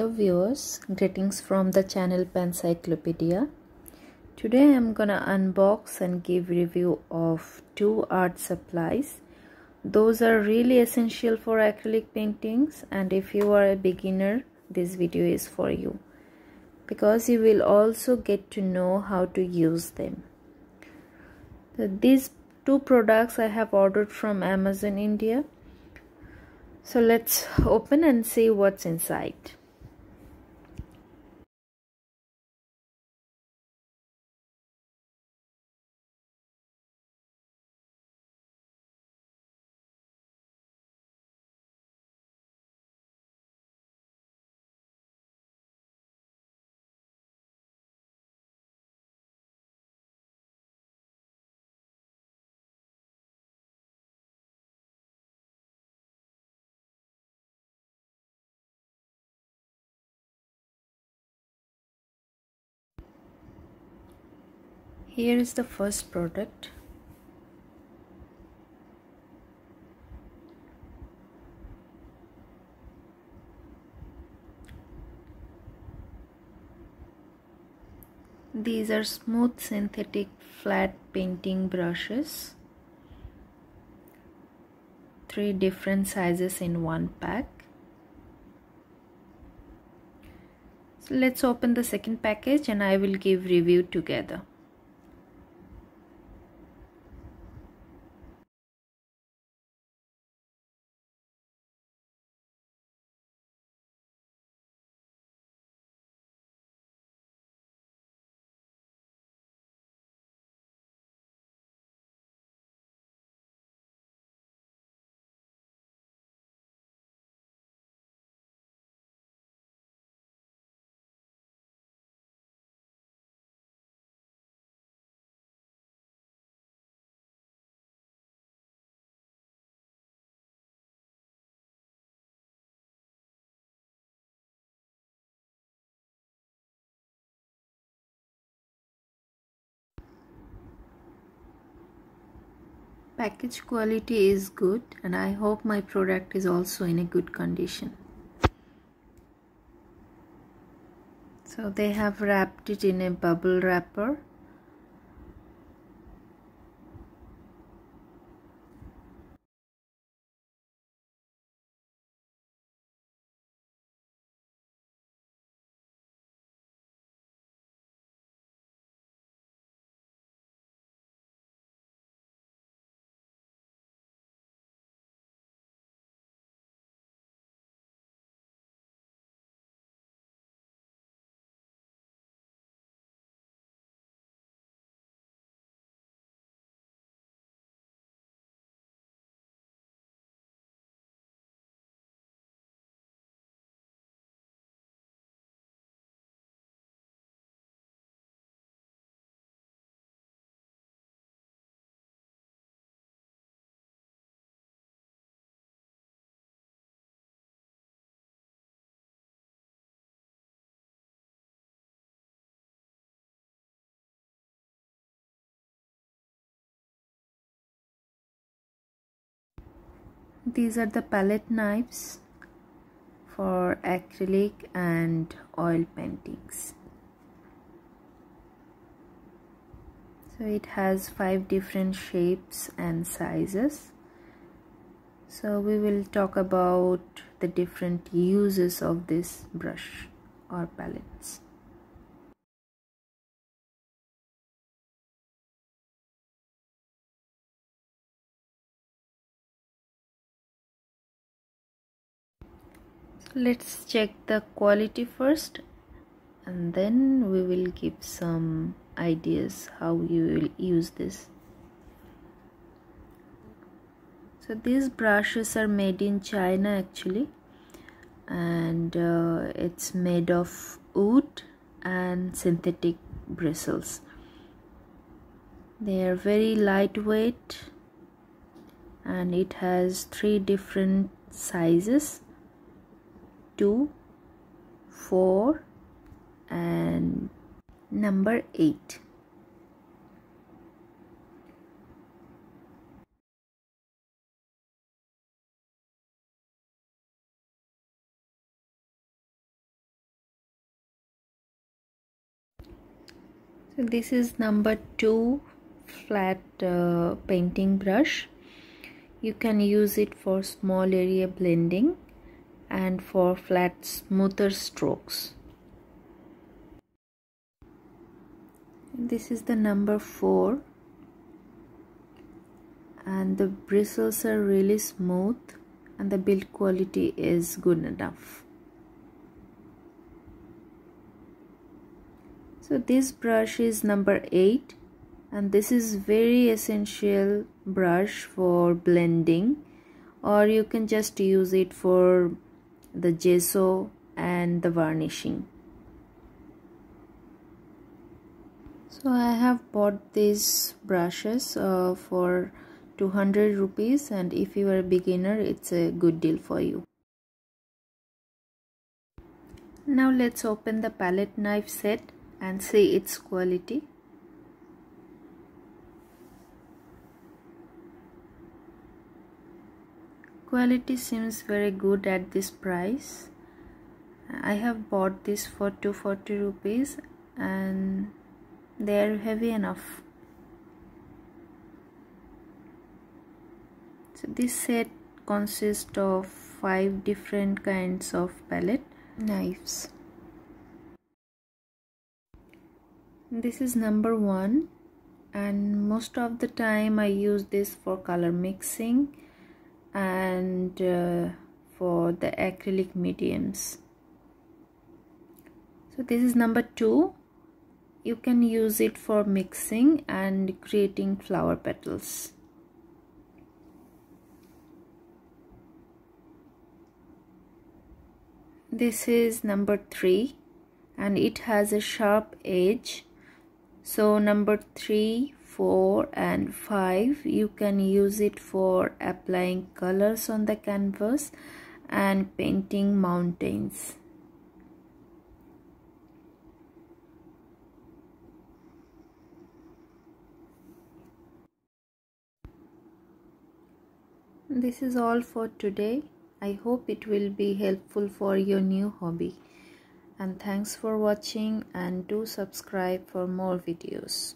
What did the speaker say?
Hello viewers, greetings from the channel Pancyclopedia. Today I'm gonna unbox and give review of two art supplies. Those are really essential for acrylic paintings and if you are a beginner, this video is for you. Because you will also get to know how to use them. So these two products I have ordered from Amazon India so let's open and see what's inside. Here is the first product. These are smooth synthetic flat painting brushes. Three different sizes in one pack. So let's open the second package and I will give review together package quality is good and I hope my product is also in a good condition. So they have wrapped it in a bubble wrapper these are the palette knives for acrylic and oil paintings. So it has five different shapes and sizes. So we will talk about the different uses of this brush or palettes let's check the quality first and then we will give some ideas how you will use this. So these brushes are made in China actually and uh, it's made of wood and synthetic bristles. They are very lightweight and it has three different sizes 2 4 and number 8 so this is number 2 flat uh, painting brush. You can use it for small area blending and for flat smoother strokes. This is the number four. And the bristles are really smooth and the build quality is good enough. So this brush is number 8 and this is very essential brush for blending. Or you can just use it for the gesso and the varnishing. So I have bought these brushes uh, for 200 rupees and if you are a beginner it's a good deal for you. Now let's open the palette knife set and see its quality quality seems very good at this price. I have bought this for 240 rupees and they are heavy enough. So this set consists of five different kinds of palette knives. This is number one and most of the time I use this for color mixing and uh, for the acrylic mediums. So this is number two. You can use it for mixing and creating flower petals. This is number three and it has a sharp edge. So number 3 4 and 5 you can use it for applying colors on the canvas and painting mountains. This is all for today. I hope it will be helpful for your new hobby. And thanks for watching and do subscribe for more videos